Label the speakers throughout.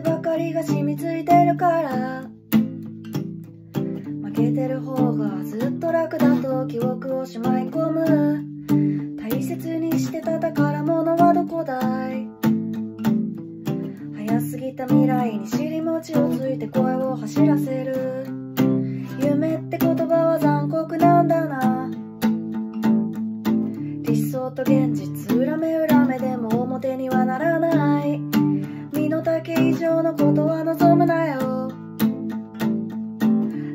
Speaker 1: ばかりが染みついてるから。負けてる方がずっと楽だと記憶をしまい込む。大切にしてた宝物はどこだい？早すぎた未来に尻餅をついて声を走らせる。夢って言葉は残酷なんだな。理想と現実裏目裏目でも表にはならない。身の丈以上のことは望むなよ。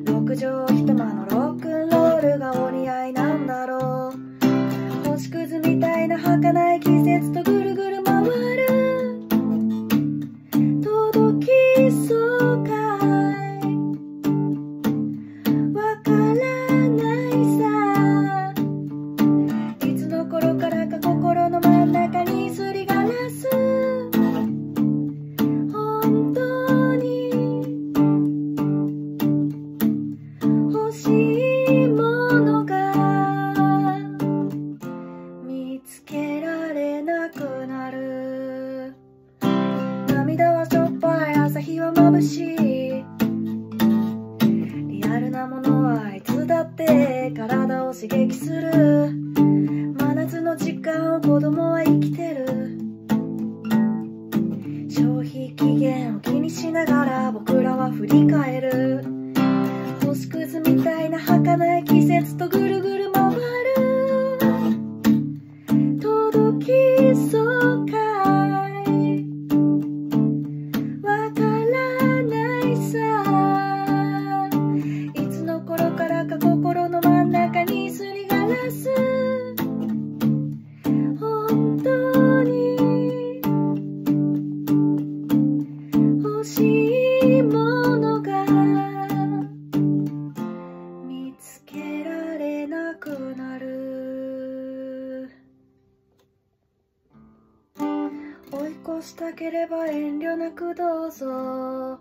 Speaker 1: 六畳一間のロックンロールがお似合いなんだろう。星屑みたいな儚い季節と日は眩しい。リアルなものはいつだって体を刺激する。真夏の時間を子供は生きてる。消費期限を気にしながら僕らは振り返る。星屑みたいな儚い季節とぐるぐるしたければ遠慮なくどうぞ。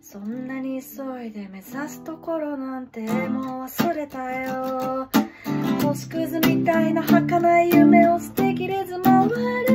Speaker 1: そんなに急いで目指すところなんてもう忘れたよ。星屑みたいな儚い夢を捨てきれず回る